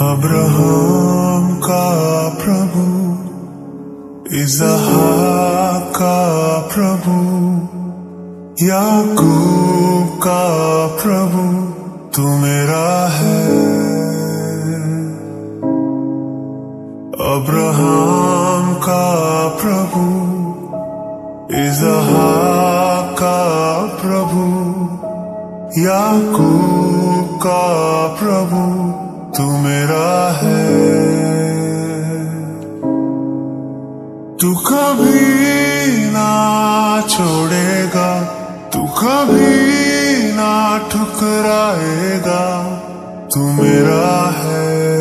Abraham کا پربھو اظہا کا پربھو یعقوب کا پربھو تو میرا ہے ابراہم کا پربھو اظہا کا پربھو یعقوب کا پربھو تو میرا ہے۔ تو کبھی نہ چھوڑے گا، تو کبھی نہ ٹھکرائے گا، تو میرا ہے۔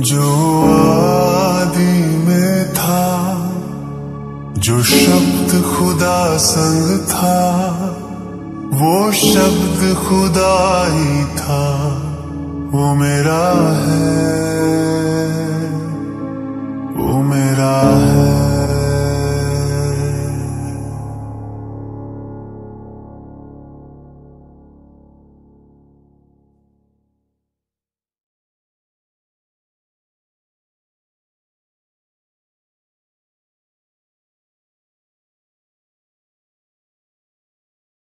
جو آدی میں تھا، جو شبد خدا سنگ تھا، وہ شبد خدا ہی تھا، وہ میرا ہے، وہ میرا ہے۔